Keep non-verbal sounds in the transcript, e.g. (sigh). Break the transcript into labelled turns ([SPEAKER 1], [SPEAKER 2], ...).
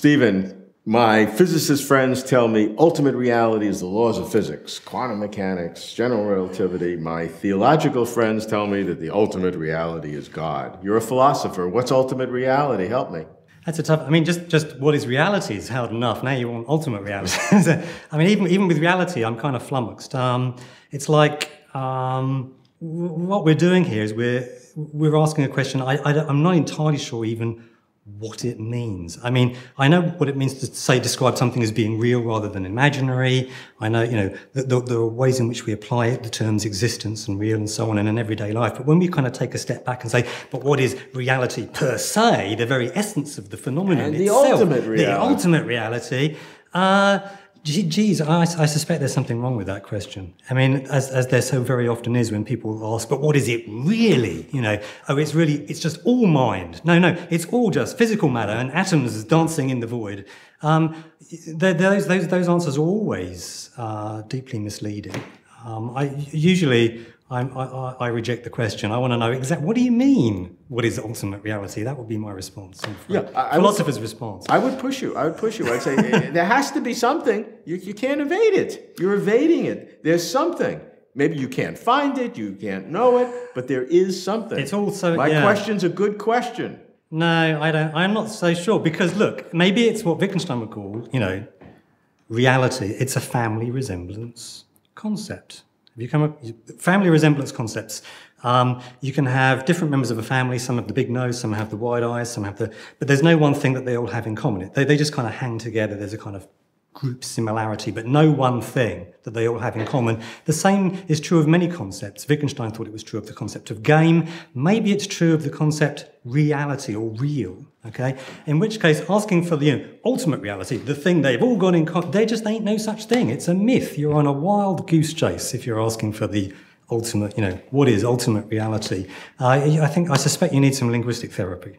[SPEAKER 1] Stephen, my physicist friends tell me ultimate reality is the laws of physics, quantum mechanics, general relativity. My theological friends tell me that the ultimate reality is God. You're a philosopher. What's ultimate reality? Help me.
[SPEAKER 2] That's a tough. I mean, just just what is reality is hard enough. Now you want ultimate reality. (laughs) I mean, even even with reality, I'm kind of flummoxed. Um, it's like um, what we're doing here is we're we're asking a question. I, I I'm not entirely sure even what it means. I mean, I know what it means to say describe something as being real rather than imaginary. I know, you know, there, there are ways in which we apply it, the terms existence and real and so on in an everyday life. But when we kind of take a step back and say, but what is reality per se, the very essence of the phenomenon
[SPEAKER 1] and the ultimate reality.
[SPEAKER 2] the ultimate reality, uh, Geez, I, I, suspect there's something wrong with that question. I mean, as, as there so very often is when people ask, but what is it really? You know, oh, it's really, it's just all mind. No, no, it's all just physical matter and atoms dancing in the void. Um, those, those, those answers are always uh, deeply misleading. Um, I usually I, I, I, reject the question. I want to know exactly what do you mean? What is ultimate reality? That would be my response.
[SPEAKER 1] Yeah,
[SPEAKER 2] I, philosopher's
[SPEAKER 1] would,
[SPEAKER 2] response.
[SPEAKER 1] I would push you. I would push you. I'd say there has to be something. You, you can't evade it. You're evading it. There's something. Maybe you can't find it. You can't know it. But there is something.
[SPEAKER 2] It's also
[SPEAKER 1] my
[SPEAKER 2] yeah.
[SPEAKER 1] question's a good question.
[SPEAKER 2] No, I don't. I'm not so sure because look, maybe it's what Wittgenstein would call, you know, reality. It's a family resemblance concept. If you come up, family resemblance concepts, um, you can have different members of a family. Some have the big nose, some have the wide eyes, some have the. But there's no one thing that they all have in common. They, they just kind of hang together. There's a kind of group similarity, but no one thing that they all have in common. The same is true of many concepts. Wittgenstein thought it was true of the concept of game. Maybe it's true of the concept reality or real. Okay, in which case, asking for the you know, ultimate reality, the thing they've all got in common, there just ain't no such thing. It's a myth. You're on a wild goose chase if you're asking for the ultimate, you know, what is ultimate reality. Uh, I think, I suspect you need some linguistic therapy.